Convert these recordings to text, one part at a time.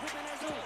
Jimenez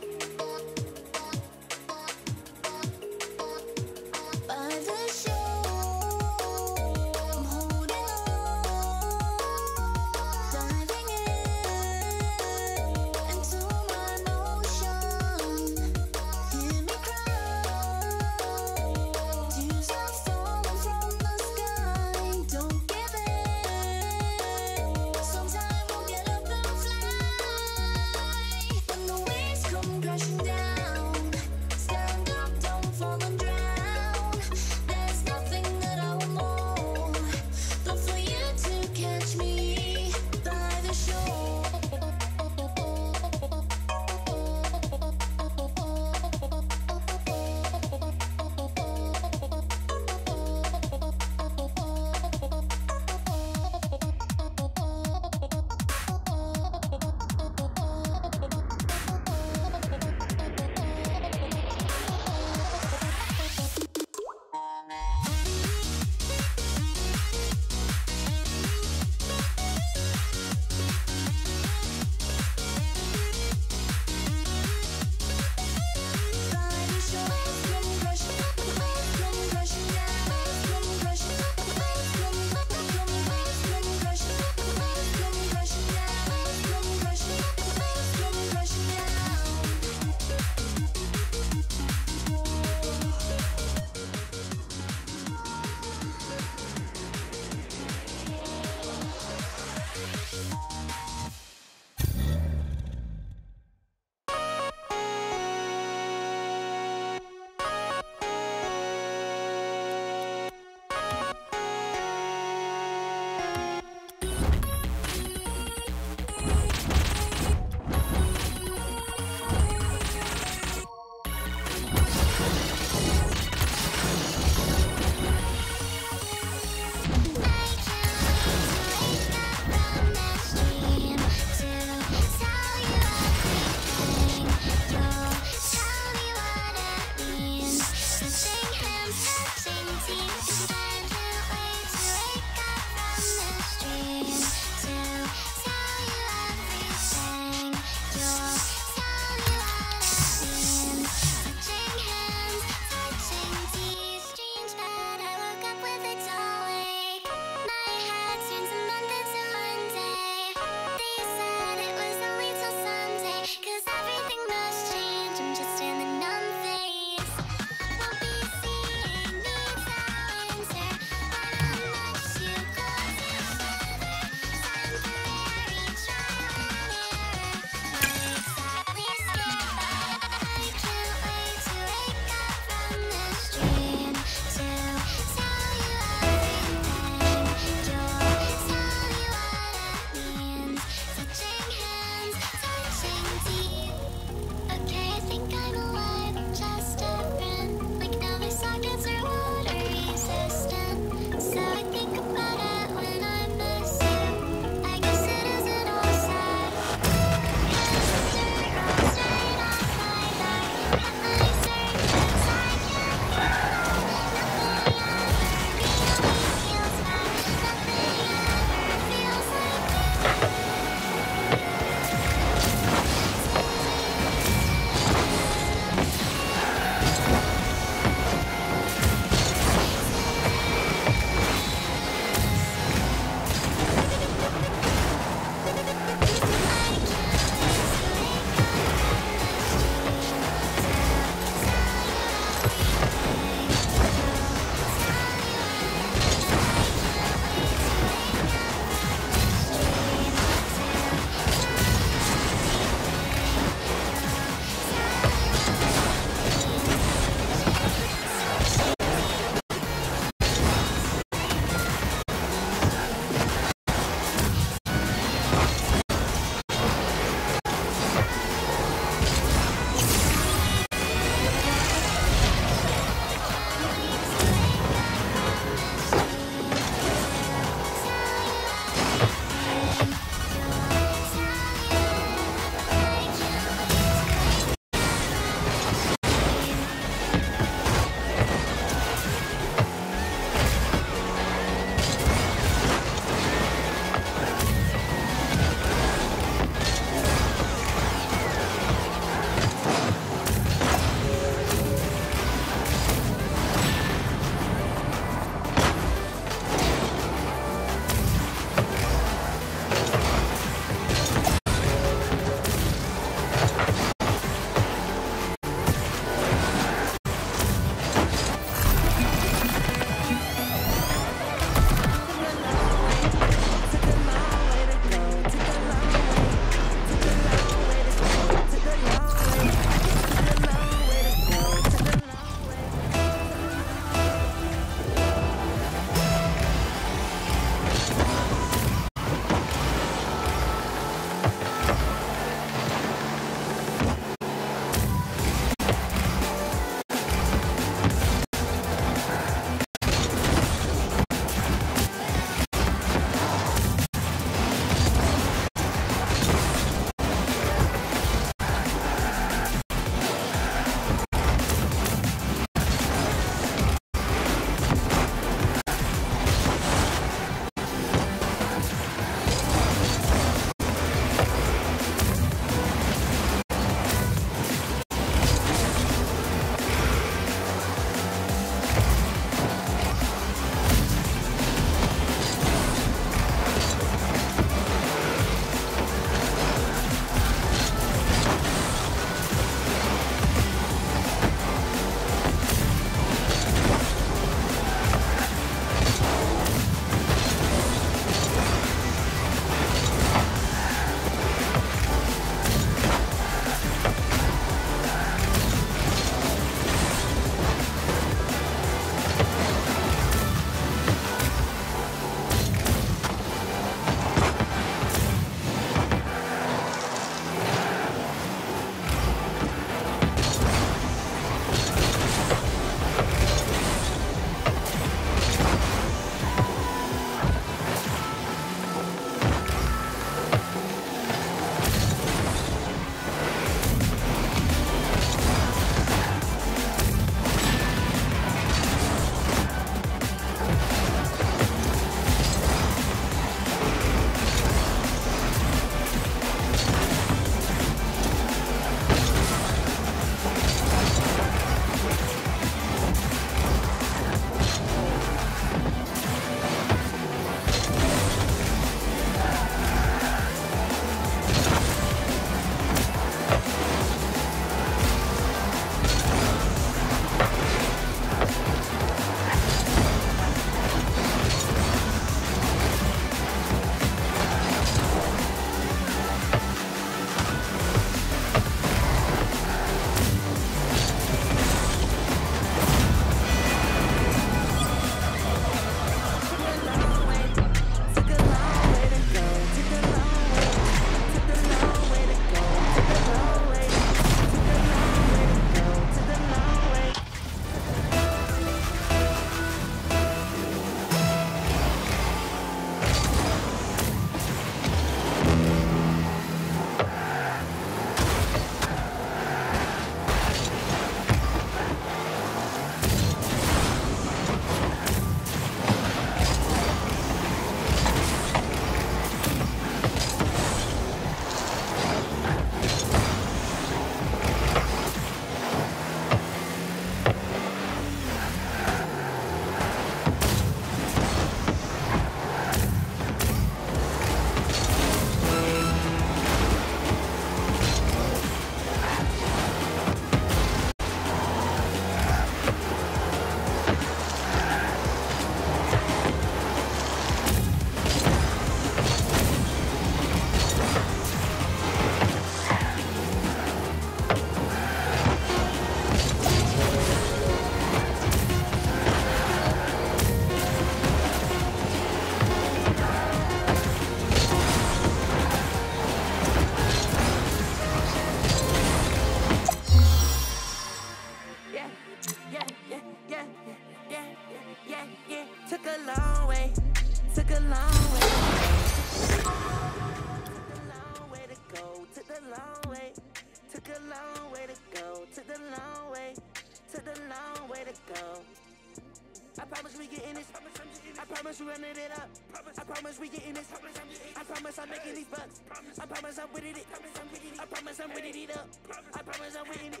bucks. I promise I'm winning it. I promise I'm winning it up. I promise I'm winning it.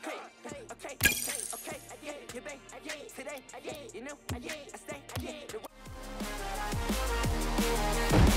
Okay, okay, okay, okay. I get it, you I get it today. I get it, you know, I get it, I stay, I get it.